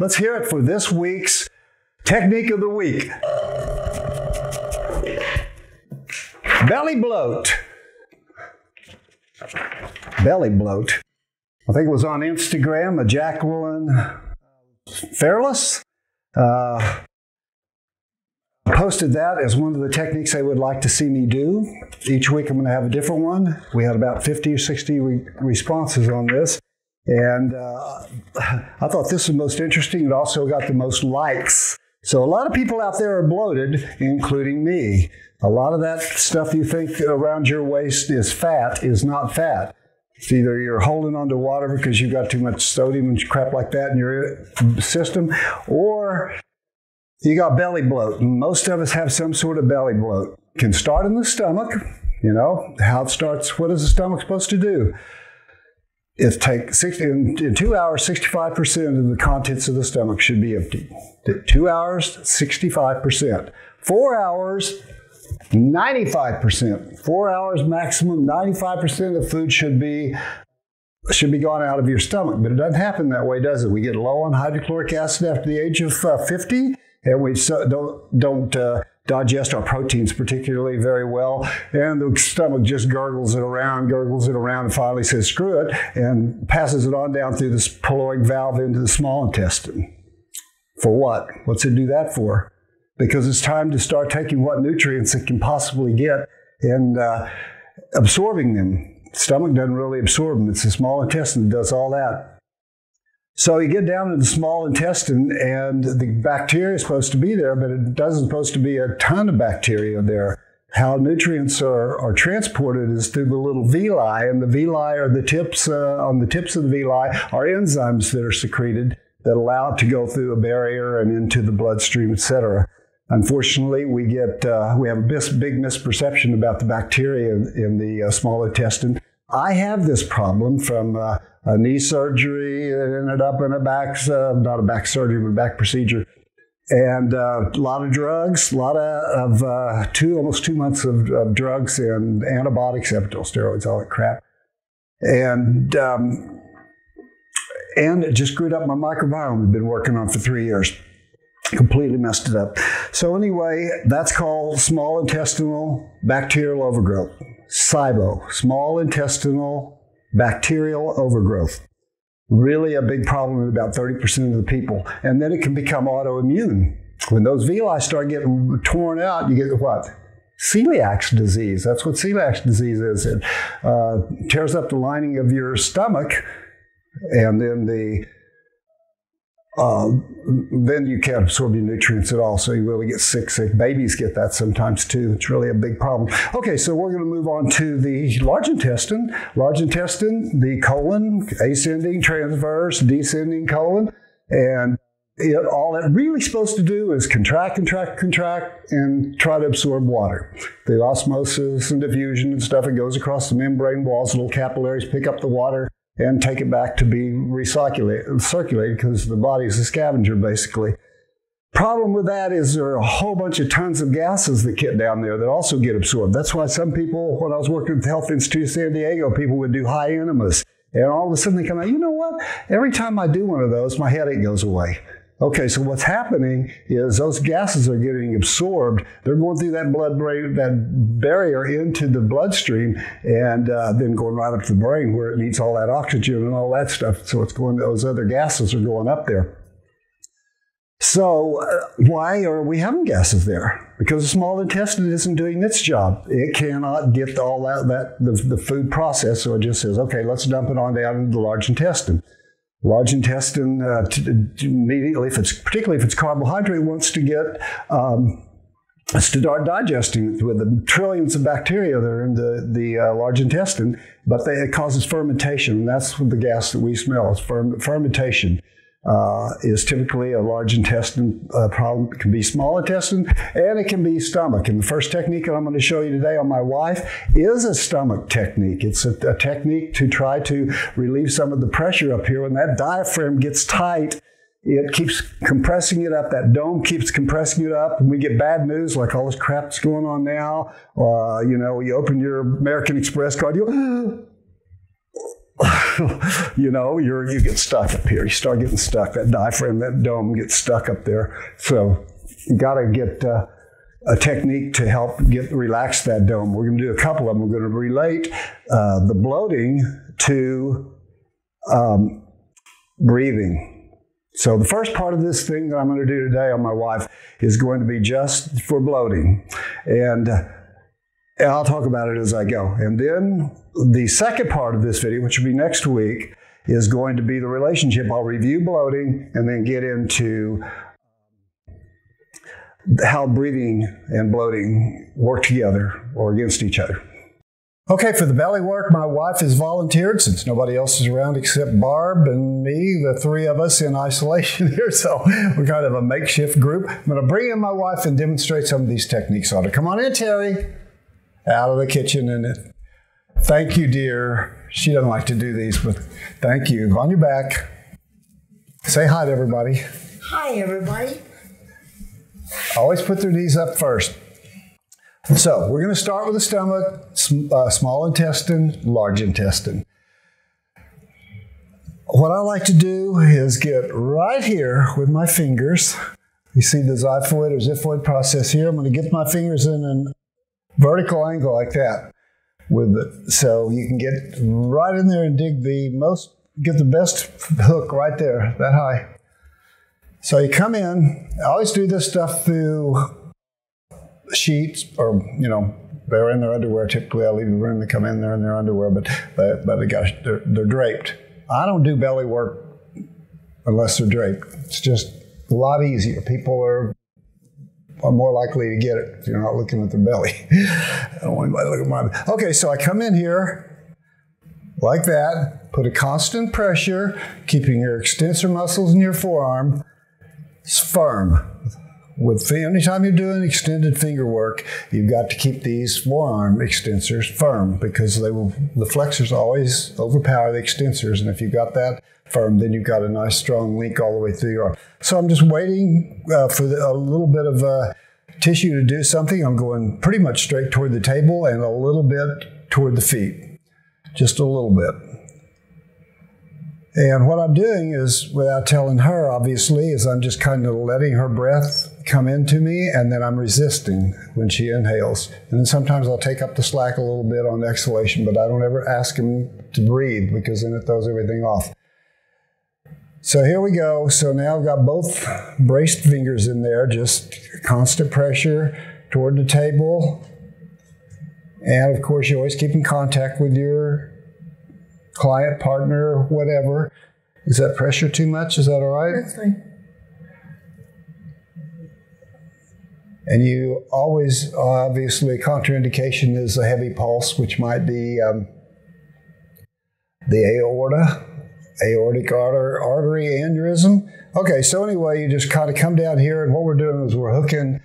Let's hear it for this week's technique of the week. Belly bloat. Belly bloat. I think it was on Instagram, a Jacqueline Fairless uh, posted that as one of the techniques they would like to see me do. Each week I'm going to have a different one. We had about 50 or 60 re- responses on this. And uh, I thought this was most interesting. It also got the most likes. So a lot of people out there are bloated, including me. A lot of that stuff you think around your waist is fat is not fat. It's either you're holding onto water because you've got too much sodium and crap like that in your system, or you got belly bloat. Most of us have some sort of belly bloat. Can start in the stomach. You know how it starts. What is the stomach supposed to do? It takes 60, in, two hours, 65% of the contents of the stomach should be empty. Two hours, 65%. Four hours, 95%. Four hours maximum, 95% of the food should be should be gone out of your stomach. But it doesn't happen that way, does it? We get low on hydrochloric acid after the age of uh, 50, and we so, don't, don't uh, digest our proteins particularly very well. And the stomach just gurgles it around, gurgles it around, and finally says, screw it, and passes it on down through this pyloric valve into the small intestine. For what? What's it do that for? because it's time to start taking what nutrients it can possibly get and uh, absorbing them. Stomach doesn't really absorb them, it's the small intestine that does all that. So you get down to the small intestine, and the bacteria is supposed to be there, but it doesn't supposed to be a ton of bacteria there. How nutrients are, are transported is through the little villi, and the villi are the tips uh, on the tips of the villi are enzymes that are secreted that allow it to go through a barrier and into the bloodstream, etc. Unfortunately, we get uh, we have a big misperception about the bacteria in, in the uh, small intestine. I have this problem from uh, a knee surgery that ended up in a back, uh, not a back surgery, but a back procedure, and uh, a lot of drugs, a lot of, of uh, two almost two months of, of, drugs and antibiotics, epidural steroids, all that crap, and. Um, and it just screwed up my microbiome we've been working on for three years completely messed it up. So anyway, that's called small intestinal bacterial overgrowth. SIBO, small intestinal bacterial overgrowth. Really a big problem in about 30% of the people. And then it can become autoimmune. When those villi start getting torn out, you get what? Celiac disease. That's what celiac disease is. It uh, tears up the lining of your stomach, and then the uh, then you can't absorb your nutrients at all. So you really get sick, sick. Babies get that sometimes too. It's really a big problem. Okay, so we're going to move on to the large intestine. Large intestine, the colon, ascending, transverse, descending colon. And it, all it really supposed to do is contract, contract, contract, and try to absorb water. The osmosis and diffusion and stuff, it goes across the membrane walls, little capillaries pick up the water and take it back to be recirculated, circulated because the body is a scavenger basically. Problem with that is there are a whole bunch of tons of gases that get down there that also get absorbed. That's why some people, when I was working at the Health Institute of San Diego, people would do high enemas. And all of a sudden they come out, you know what? Every time I do one of those, my headache goes away. Okay, so what's happening is those gases are getting absorbed. They're going through that blood brain, that barrier into the bloodstream, and uh, then going right up to the brain where it needs all that oxygen and all that stuff. So it's going. Those other gases are going up there. So uh, why are we having gases there? Because the small intestine isn't doing its job. It cannot get all that, that the, the food processed, so it just says, okay, let's dump it on down into the large intestine. Large intestine uh, immediately, if it's particularly if it's carbohydrate, wants to get um, start digesting with the trillions of bacteria that are in the, the uh, large intestine, but they, it causes fermentation. And that's the gas that we smell. It's fermentation uh, is typically a large intestine uh, problem. It can be small intestine and it can be stomach. And the first technique that I'm going to show you today on my wife is a stomach technique. It's a, a technique to try to relieve some of the pressure up here. When that diaphragm gets tight, it keeps compressing it up. That dome keeps compressing it up, and we get bad news like all this crap that's going on now. Uh, you know, you open your American Express card, you you know, you're, you get stuck up here. You start getting stuck. That diaphragm, that dome gets stuck up there. So you got to get uh, a technique to help get relax that dome. We're going to do a couple of them. We're going to relate uh, the bloating to um, breathing. So the first part of this thing that I'm going to do today on my wife is going to be just for bloating. And and I'll talk about it as I go. And then the second part of this video, which will be next week, is going to be the relationship. I'll review bloating and then get into um, how breathing and bloating work together or against each other. Okay, for the belly work, my wife has volunteered since nobody else is around except Barb and me, the three of us in isolation here. So we're kind of a makeshift group. I'm going to bring in my wife and demonstrate some of these techniques on her. Come on in, Terry out of the kitchen and thank you, dear. She doesn't like to do these, but thank you. On your back. Say hi to everybody. Hi, everybody. Always put their knees up first. So we're going to start with the stomach, uh, small intestine, large intestine. What I like to do is get right here with my fingers. You see the xiphoid or xiphoid process here. I'm going to get my fingers in an vertical angle like that with it. So you can get right in there and dig the most, get the best hook right there, that high. So you come in, I always do this stuff through sheets or, you know, they're in their underwear. Typically, I leave the room to come in there in their underwear, but but, but they got, they're, they're draped. I don't do belly work unless they're draped. It's just a lot easier. People are more likely to get it if you're not looking at the belly. I don't want anybody at my. Okay, so I come in here like that, put a constant pressure, keeping your extensor muscles in your forearm firm. With anytime you're doing extended finger work, you've got to keep these forearm extensors firm because they will. The flexors always overpower the extensors, and if you've got that firm, then you've got a nice strong link all the way through your arm. So I'm just waiting uh, for the, a little bit of uh, tissue to do something. I'm going pretty much straight toward the table and a little bit toward the feet, just a little bit. And what I'm doing is, without telling her, obviously, is I'm just kind of letting her breath come into me, and then I'm resisting when she inhales. And then sometimes I'll take up the slack a little bit on exhalation, but I don't ever ask him to breathe because then it throws everything off. So here we go. So now I've got both braced fingers in there, just constant pressure toward the table. And of course, you always keep in contact with your client, partner, whatever. Is that pressure too much? Is that all right? That's fine. And you always, obviously, contraindication is a heavy pulse, which might be um, the aorta aortic artery aneurysm. Okay, so anyway, you just kind of come down here, and what we're doing is we're hooking,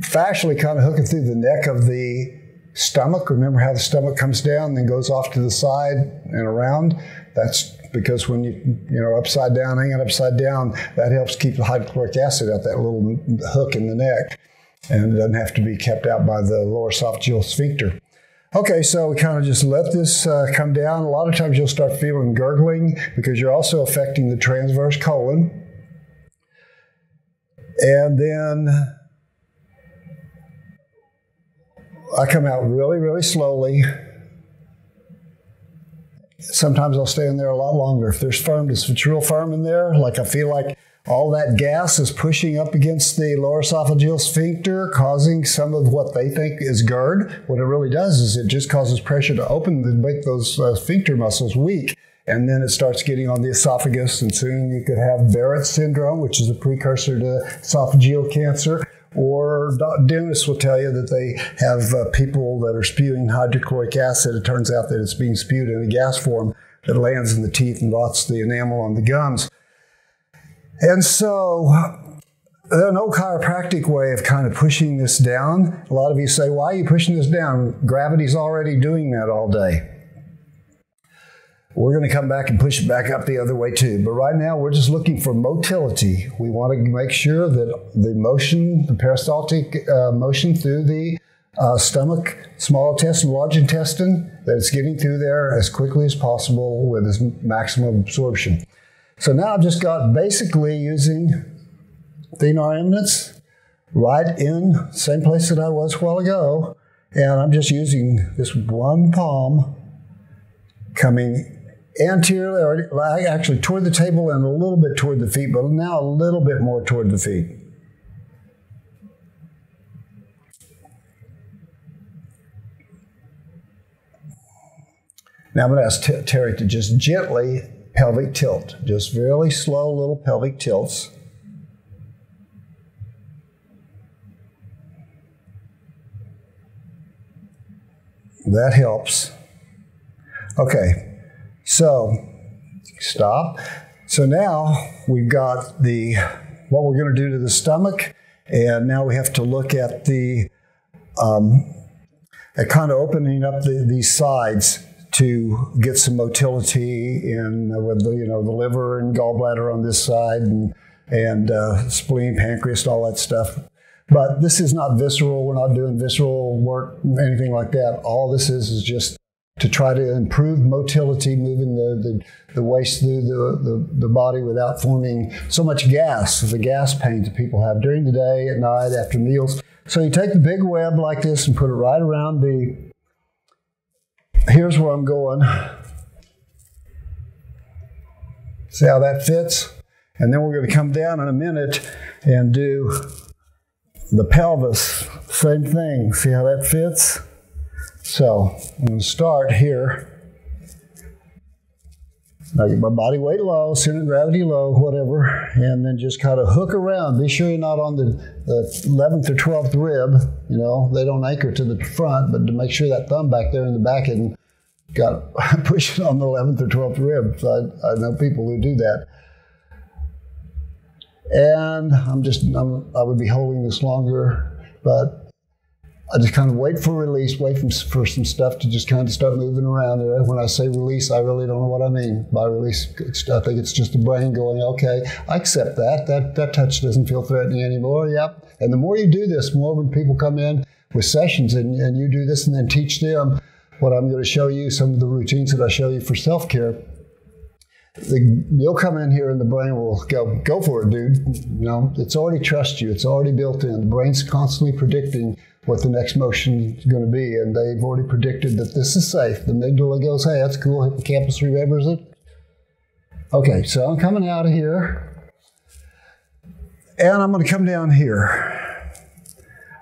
fascially kind of hooking through the neck of the stomach. Remember how the stomach comes down, then goes off to the side and around? That's because when you, you know, upside down, hanging upside down, that helps keep the hydrochloric acid out that little hook in the neck. And it doesn't have to be kept out by the lower esophageal sphincter. Okay, so we kind of just let this uh, come down. A lot of times you'll start feeling gurgling because you're also affecting the transverse colon. And then I come out really, really slowly. Sometimes I'll stay in there a lot longer. If there's firmness, if it's real firm in there, like I feel like all that gas is pushing up against the lower esophageal sphincter, causing some of what they think is GERD. What it really does is it just causes pressure to open and make those uh, sphincter muscles weak. And then it starts getting on the esophagus, and soon you could have Barrett's syndrome, which is a precursor to esophageal cancer. Or dentists will tell you that they have uh, people that are spewing hydrochloric acid. It turns out that it's being spewed in a gas form that lands in the teeth and rots the enamel on the gums. And so, an old chiropractic way of kind of pushing this down. A lot of you say, Why are you pushing this down? Gravity's already doing that all day. We're going to come back and push it back up the other way too. But right now, we're just looking for motility. We want to make sure that the motion, the peristaltic uh, motion through the uh, stomach, small intestine, large intestine, that it's getting through there as quickly as possible with as maximum absorption. So now I've just got basically using thenar eminence right in same place that I was a while ago, and I'm just using this one palm coming anteriorly, or actually toward the table and a little bit toward the feet, but now a little bit more toward the feet. Now I'm going to ask Terry to just gently pelvic tilt, just really slow little pelvic tilts. That helps. Okay, so stop. So now we've got the what we're going to do to the stomach, and now we have to look at the um, at kind of opening up the, these sides to get some motility in uh, with the, you know the liver and gallbladder on this side and and uh, spleen, pancreas, all that stuff. But this is not visceral. We're not doing visceral work, anything like that. All this is is just to try to improve motility, moving the, the, the waste through the, the, the, body without forming so much gas, the gas pains that people have during the day, at night, after meals. So you take the big web like this and put it right around the here's where I'm going. See how that fits? And then we're going to come down in a minute and do the pelvis. Same thing. See how that fits? So I'm going to start here. I get my body weight low, center of gravity low, whatever, and then just kind of hook around. Be sure you're not on the, the 11th or 12th rib. You know, they don't anchor to the front, but to make sure that thumb back there in the back isn't got pushing on the 11th or 12th rib. So I, I know people who do that. And I'm just, I'm, I would be holding this longer, but I just kind of wait for release, wait for, for some stuff to just kind of start moving around. There. When I say release, I really don't know what I mean by release. I think it's just the brain going, okay, I accept that. That that touch doesn't feel threatening anymore. Yep. And the more you do this, more when people come in with sessions and, and you do this and then teach them, what I'm going to show you, some of the routines that I show you for self care. You'll come in here and the brain will go, go for it, dude. You know, it's already trust you. It's already built in. The brain's constantly predicting what the next motion is going to be, and they've already predicted that this is safe. The amygdala goes, hey, that's cool. Hippocampus remembers it. Okay, so I'm coming out of here, and I'm going to come down here.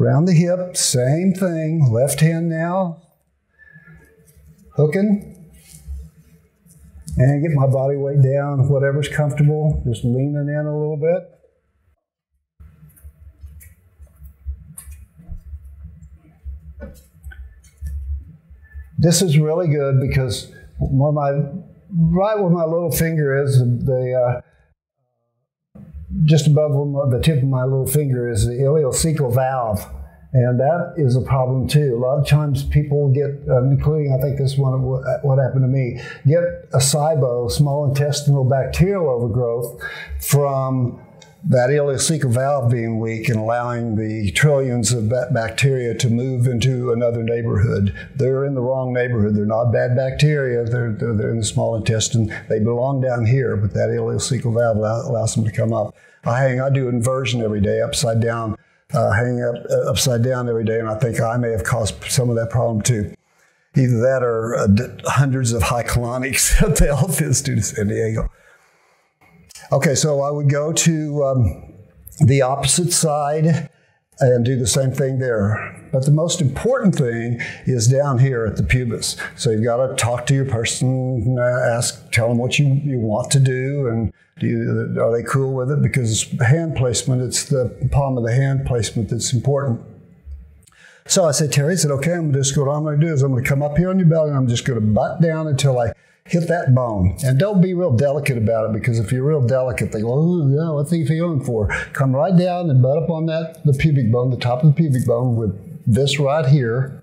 Around the hip, same thing. Left hand now, hooking and get my body weight down, whatever's comfortable, just leaning in a little bit. This is really good because where my right where my little finger is, the uh, just above the tip of my little finger is the ileocecal valve. And that is a problem too. A lot of times people get, uh, including I think this one, what happened to me, get a SIBO, small intestinal bacterial overgrowth, from that ileocecal valve being weak and allowing the trillions of bacteria to move into another neighborhood. They're in the wrong neighborhood. They're not bad bacteria. They're, they're, they're in the small intestine. They belong down here, but that ileocecal valve allows them to come up. I hang, I do inversion every day, upside down uh, hanging up uh, upside down every day, and I think I may have caused some of that problem too. Either that or uh, hundreds of high colonics at the Health Institute San Diego. Okay, so I would go to um, the opposite side and do the same thing there. But the most important thing is down here at the pubis. So you've got to talk to your person, uh, ask, tell them what you, you want to do, and do you, are they cool with it? Because hand placement, it's the palm of the hand placement that's important. So I said, Terry, I said, okay, I'm just what I'm going to do is I'm going to come up here on your belly and I'm just going to butt down until I hit that bone. And don't be real delicate about it because if you're real delicate, they go, oh, yeah, what's he feeling for? Come right down and butt up on that, the pubic bone, the top of the pubic bone with this right here,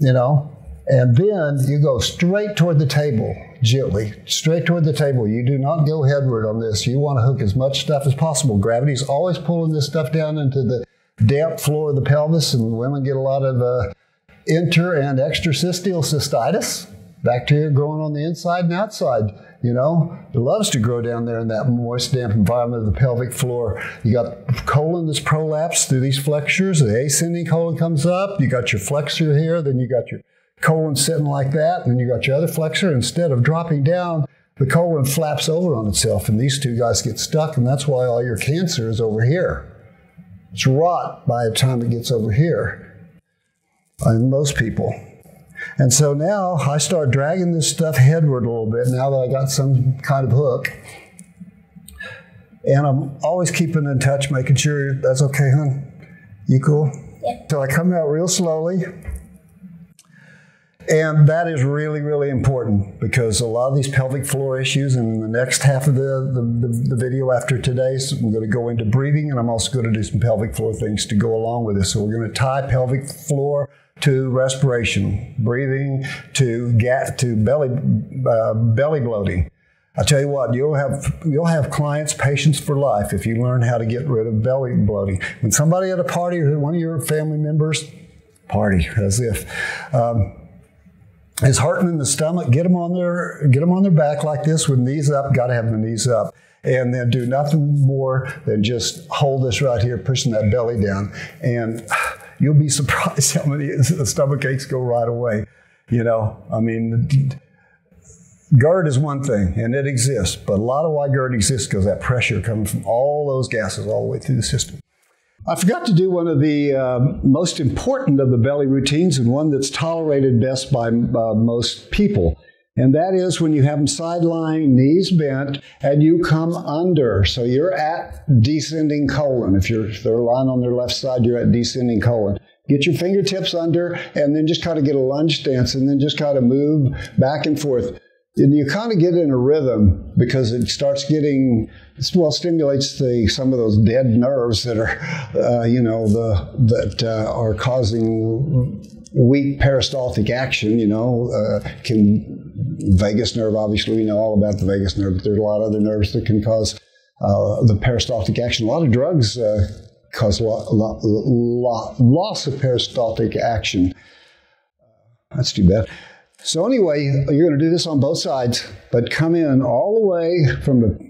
you know, and then you go straight toward the table, gently, straight toward the table. You do not go headward on this. You want to hook as much stuff as possible. Gravity is always pulling this stuff down into the damp floor of the pelvis, and women get a lot of uh, inter and extracystial cystitis, bacteria growing on the inside and outside. You know, it loves to grow down there in that moist, damp environment of the pelvic floor. You got colon that's prolapsed through these flexures. The ascending colon comes up. You got your flexor here. Then you got your colon sitting like that. And then you got your other flexor. Instead of dropping down, the colon flaps over on itself. And these two guys get stuck. And that's why all your cancer is over here. It's rot by the time it gets over here. In most people. And so now I start dragging this stuff headward a little bit now that I got some kind of hook. And I'm always keeping in touch, making sure that's okay, hon. You cool? Yeah. So I come out real slowly. And that is really, really important because a lot of these pelvic floor issues, in the next half of the, the, the, the video after today's, we're going to go into breathing, and I'm also going to do some pelvic floor things to go along with this. So we're going to tie pelvic floor to respiration, breathing to get to belly uh, belly bloating. I tell you what, you'll have you'll have clients, patients for life if you learn how to get rid of belly bloating. When somebody at a party or one of your family members party as if um, is hurting in the stomach, get them on their get them on their back like this with knees up. Got to have the knees up, and then do nothing more than just hold this right here, pushing that belly down, and you'll be surprised how many stomach aches go right away. You know, I mean, GERD is one thing, and it exists, but a lot of why GERD exists because that pressure coming from all those gases all the way through the system. I forgot to do one of the uh, most important of the belly routines and one that's tolerated best by uh, most people. And that is when you have them side lying, knees bent, and you come under. So you're at descending colon. If, you're, they're lying on their left side, you're at descending colon. Get your fingertips under, and then just kind of get a lunge stance, and then just kind of move back and forth. And you kind of get in a rhythm because it starts getting well stimulates the some of those dead nerves that are uh, you know the that uh, are causing weak peristaltic action. You know, uh, can vagus nerve, obviously, we know all about the vagus nerve, but there's a lot of other nerves that can cause uh, the peristaltic action. A lot of drugs uh, cause lo- lo- lo- loss of peristaltic action. That's too bad. So, anyway, you're going to do this on both sides, but come in all the way from the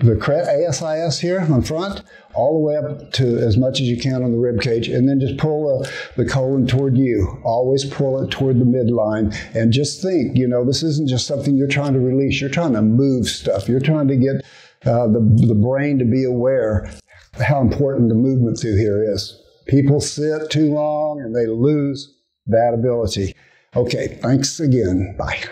the ASIS here on front, all the way up to as much as you can on the rib cage, and then just pull the, the colon toward you. Always pull it toward the midline, and just think, you know, this isn't just something you're trying to release. You're trying to move stuff. You're trying to get uh, the, the brain to be aware how important the movement through here is. People sit too long and they lose that ability. Okay, thanks again. Bye.